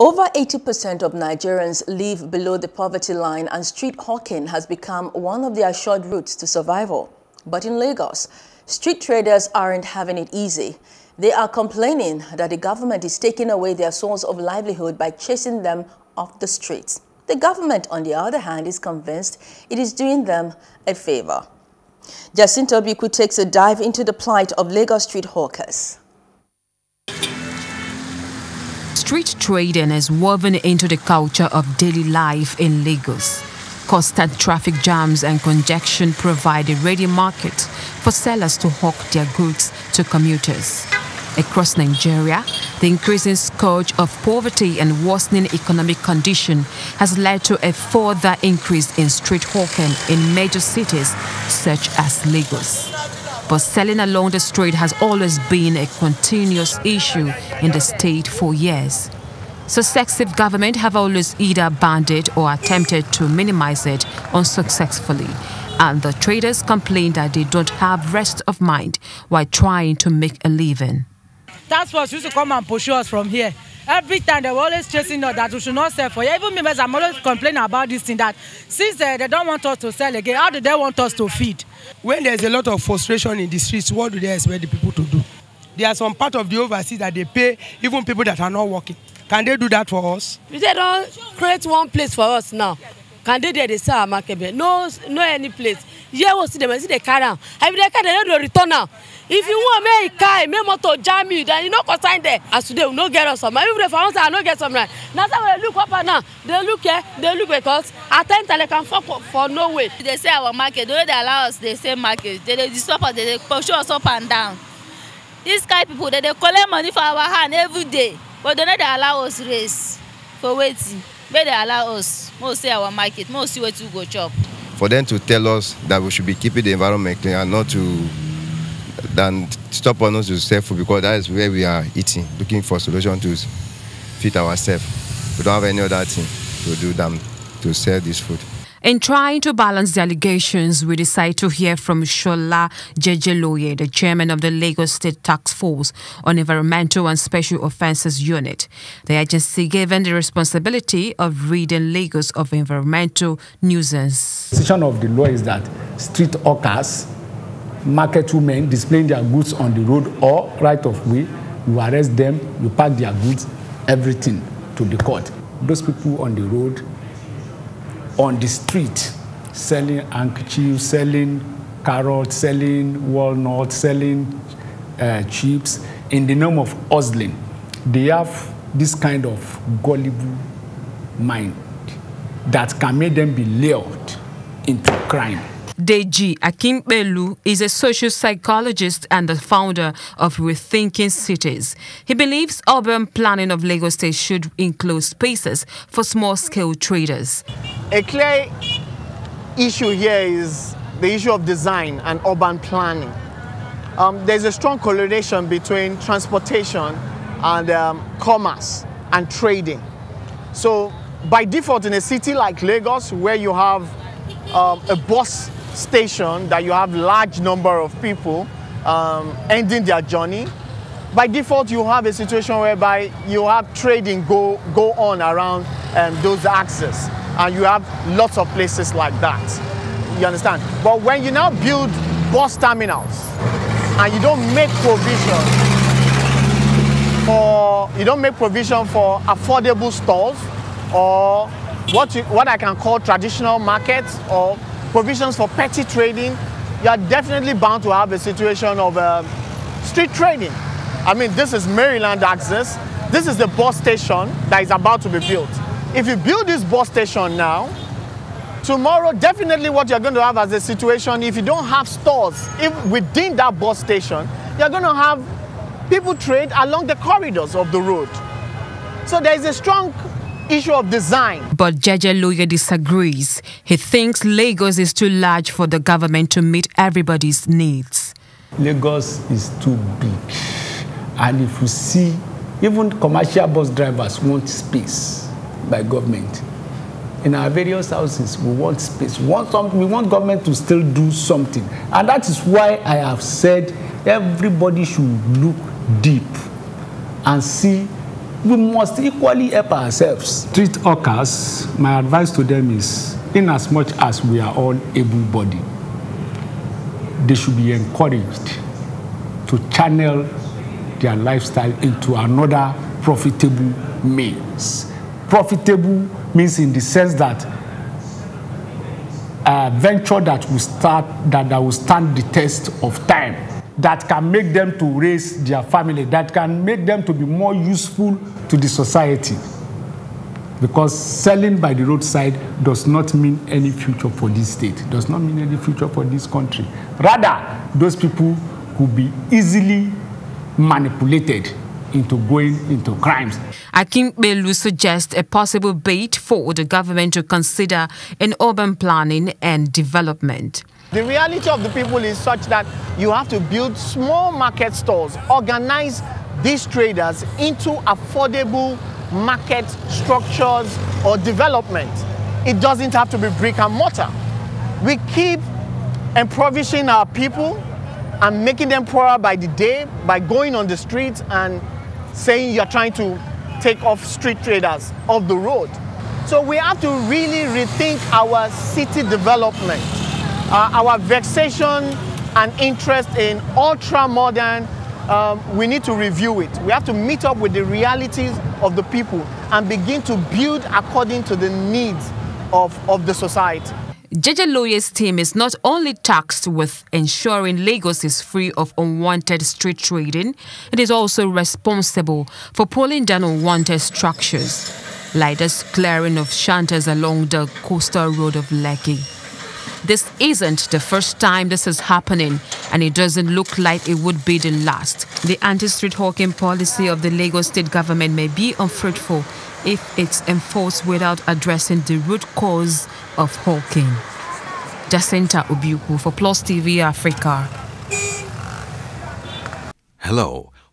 Over 80% of Nigerians live below the poverty line and street hawking has become one of their assured routes to survival. But in Lagos, street traders aren't having it easy. They are complaining that the government is taking away their source of livelihood by chasing them off the streets. The government, on the other hand, is convinced it is doing them a favor. Jacinta Obiuku takes a dive into the plight of Lagos street hawkers. Street trading is woven into the culture of daily life in Lagos. Constant traffic jams and congestion provide a ready market for sellers to hawk their goods to commuters. Across Nigeria, the increasing scourge of poverty and worsening economic condition has led to a further increase in street hawking in major cities such as Lagos but selling along the street has always been a continuous issue in the state for years. Successive governments have always either banned it or attempted to minimize it unsuccessfully, and the traders complain that they don't have rest of mind while trying to make a living. Task force used to come and push us from here. Every time they were always chasing us that we should not sell for here. Even me, I'm always complaining about this thing that since uh, they don't want us to sell again, how do they want us to feed? When there's a lot of frustration in the streets, what do they expect the people to do? There are some part of the overseas that they pay even people that are not working. Can they do that for us? If they don't create one place for us now, can they they sell our market? No, no any place. Here we see them, see they carry am. If they carry, they don't return now. If you want make car, make motor jam you, then you no consign there. As today, we no get us some. Even if I want to, I no get some right. Now that we look up down, they look here, they look because at times they can fuck for no way. They say our market, the way they allow us, they say market. They, they us, they, they push us up and down. These kind people, they, they collect money for our hand every day. But they know they allow us race for waiting. But they allow us, most say our market, most see where to go chop. For them to tell us that we should be keeping the environment clean and not to than stop on us to sell food because that is where we are eating, looking for solution to feed ourselves. We don't have any other thing to do than to sell this food. In trying to balance the allegations, we decide to hear from Shola Jejeloye, the chairman of the Lagos State Task Force on Environmental and Special Offences Unit. The agency given the responsibility of reading Lagos of environmental nuisance. The position of the law is that street hawkers, market women displaying their goods on the road or right of way, you arrest them, you pack their goods, everything to the court. Those people on the road on the street selling handkerchiefs, selling carrots, selling walnuts, selling uh, chips in the name of hustling. They have this kind of gullible mind that can make them be lured into crime. Deji Akinpelu is a social psychologist and the founder of Rethinking Cities. He believes urban planning of Lagos State should include spaces for small-scale traders. A clear issue here is the issue of design and urban planning. Um, there's a strong correlation between transportation and um, commerce and trading. So by default in a city like Lagos where you have um, a bus station that you have large number of people um, ending their journey, by default you have a situation whereby you have trading go, go on around um, those axes and you have lots of places like that. You understand? But when you now build bus terminals and you don't make provision for you don't make provision for affordable stores or what you, what I can call traditional markets or provisions for petty trading, you are definitely bound to have a situation of uh, street trading. I mean, this is Maryland access. This is the bus station that is about to be built. If you build this bus station now, tomorrow definitely what you're going to have as a situation, if you don't have stores if within that bus station, you're going to have people trade along the corridors of the road. So there is a strong issue of design. But Jejeloye disagrees. He thinks Lagos is too large for the government to meet everybody's needs. Lagos is too big. And if you see, even commercial bus drivers want space by government. In our various houses, we want space. We want, some, we want government to still do something. And that is why I have said everybody should look deep and see we must equally help ourselves. Street hawkers, my advice to them is, in as much as we are all able-bodied, they should be encouraged to channel their lifestyle into another profitable means. Profitable means in the sense that a venture that will start that, that will stand the test of time that can make them to raise their family that can make them to be more useful to the society because selling by the roadside does not mean any future for this state does not mean any future for this country rather those people could be easily manipulated into going into crimes. Akinpelu suggests a possible bait for the government to consider in urban planning and development. The reality of the people is such that you have to build small market stores, organize these traders into affordable market structures or development. It doesn't have to be brick and mortar. We keep impoverishing our people and making them poorer by the day by going on the streets and saying you're trying to take off street traders off the road. So we have to really rethink our city development, uh, our vexation and interest in ultra-modern, um, we need to review it. We have to meet up with the realities of the people and begin to build according to the needs of, of the society. Jejeloye's team is not only tasked with ensuring Lagos is free of unwanted street trading, it is also responsible for pulling down unwanted structures, like the clearing of shanties along the coastal road of Lekki. This isn't the first time this is happening, and it doesn't look like it would be the last. The anti-street hawking policy of the Lagos state government may be unfruitful if it's enforced without addressing the root cause of hawking. Jacinta Obiuku for Plus TV Africa. Hello.